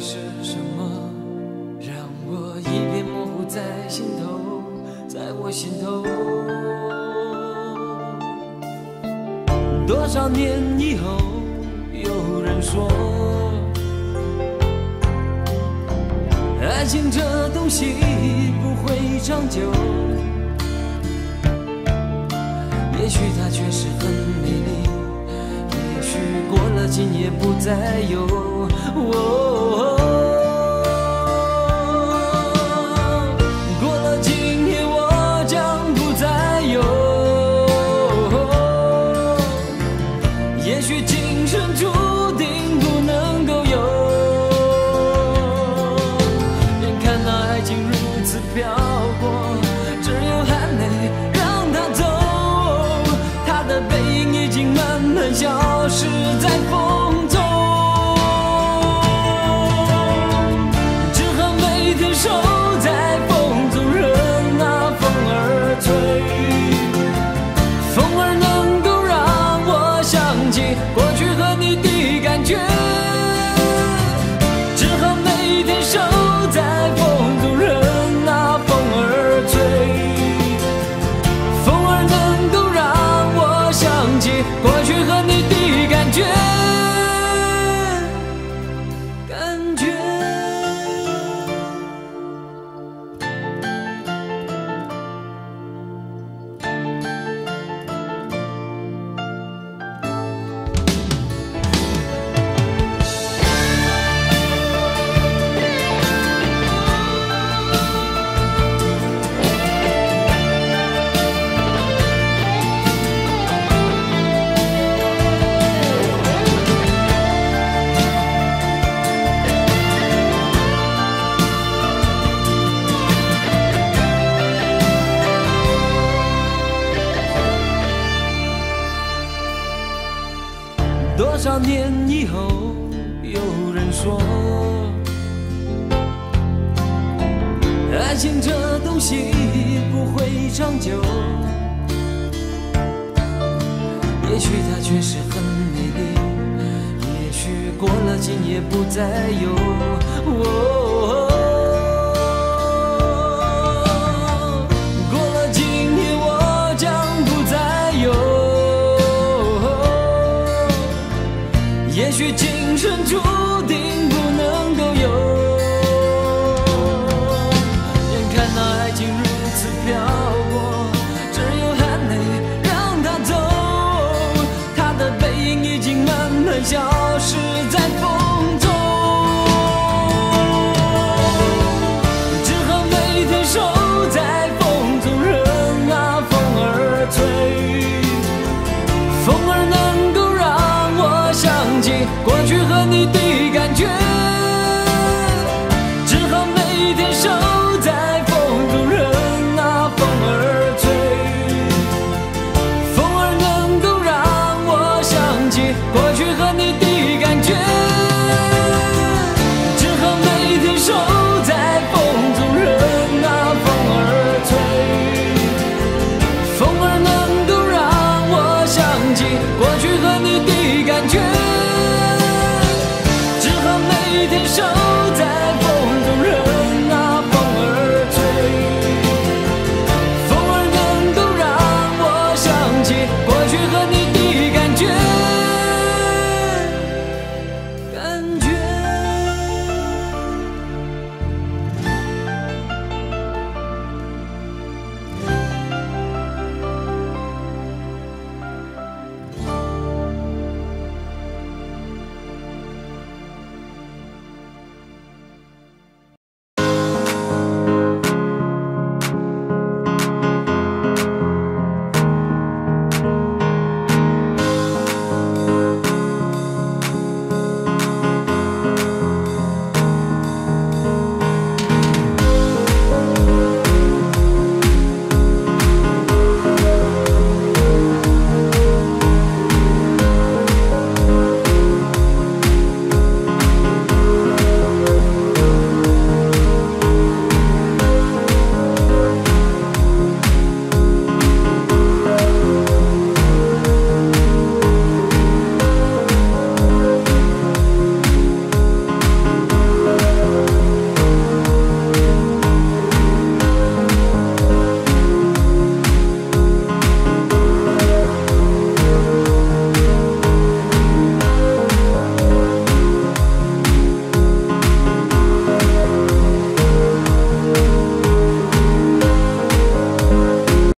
是什么让我一片模糊在心头在我心头多少年以后有人说爱情这东西不会长久也许它确实很美丽也许过了今夜不再有。哦如多少年以后，有人说，爱情这东西不会长久。也许它确实很美丽，也许过了今夜不再有。哦也许青春注定不能够有。眼看那爱情如此漂泊，只有含泪让它走。他的背影已经慢慢消失在风。你的感觉只好每天守在风中任那风儿吹风儿能够让我想起过去和你的感觉只好每天守在风中任那风儿吹风儿能够让我想起过去和你的